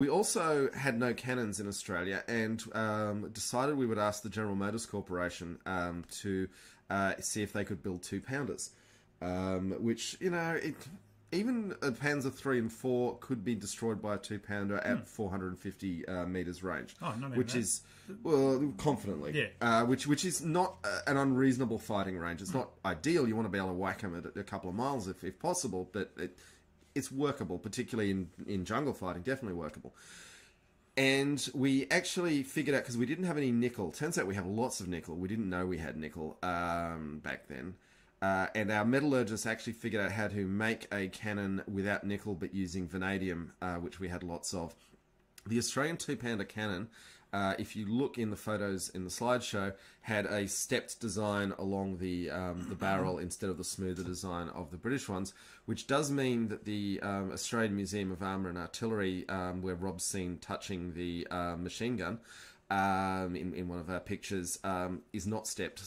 We also had no cannons in Australia and um, decided we would ask the General Motors Corporation um, to uh, see if they could build two pounders, um, which, you know, it, even a Panzer 3 and 4 could be destroyed by a two pounder at 450 uh, meters range. Hmm. Oh, not which that. is, well, confidently. Yeah. Uh, which, which is not uh, an unreasonable fighting range. It's not ideal. You want to be able to whack them at a couple of miles if, if possible, but it, it's workable, particularly in, in jungle fighting, definitely workable. And we actually figured out because we didn't have any nickel. Turns out we have lots of nickel. We didn't know we had nickel um, back then. Uh, and our metallurgists actually figured out how to make a cannon without nickel but using vanadium, uh, which we had lots of. The Australian two pounder cannon, uh, if you look in the photos in the slideshow, had a stepped design along the um, the barrel instead of the smoother design of the British ones, which does mean that the um, Australian Museum of Armour and Artillery, um, where Rob's seen touching the uh, machine gun um, in, in one of our pictures, um, is not stepped.